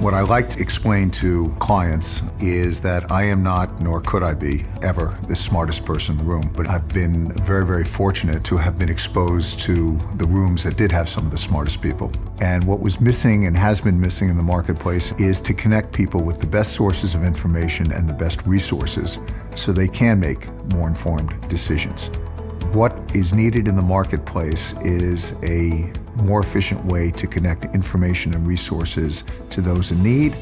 What I like to explain to clients is that I am not, nor could I be, ever the smartest person in the room. But I've been very, very fortunate to have been exposed to the rooms that did have some of the smartest people. And what was missing and has been missing in the marketplace is to connect people with the best sources of information and the best resources so they can make more informed decisions. What is needed in the marketplace is a more efficient way to connect information and resources to those in need,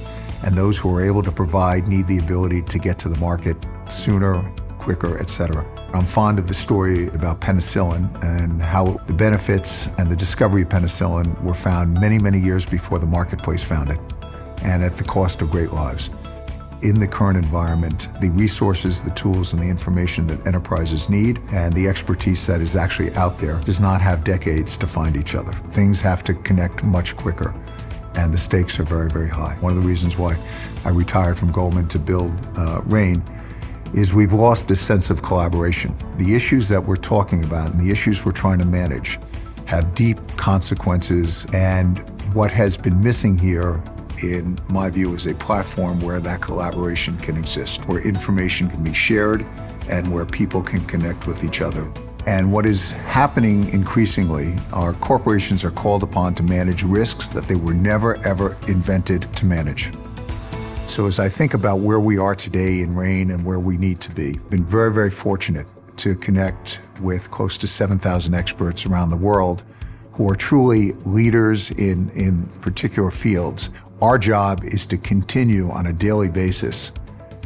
and those who are able to provide need the ability to get to the market sooner, quicker, etc. I'm fond of the story about penicillin and how the benefits and the discovery of penicillin were found many, many years before the marketplace found it, and at the cost of great lives in the current environment, the resources, the tools, and the information that enterprises need and the expertise that is actually out there does not have decades to find each other. Things have to connect much quicker and the stakes are very, very high. One of the reasons why I retired from Goldman to build uh, RANE is we've lost a sense of collaboration. The issues that we're talking about and the issues we're trying to manage have deep consequences and what has been missing here in my view, is a platform where that collaboration can exist, where information can be shared and where people can connect with each other. And what is happening increasingly are corporations are called upon to manage risks that they were never, ever invented to manage. So as I think about where we are today in RANE and where we need to be, I've been very, very fortunate to connect with close to 7,000 experts around the world who are truly leaders in, in particular fields our job is to continue on a daily basis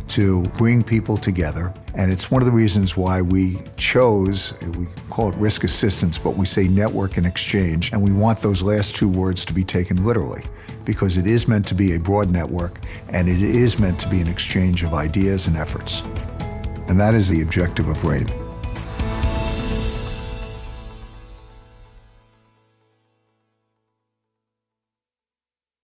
to bring people together. And it's one of the reasons why we chose, we call it risk assistance, but we say network and exchange. And we want those last two words to be taken literally because it is meant to be a broad network and it is meant to be an exchange of ideas and efforts. And that is the objective of RANE.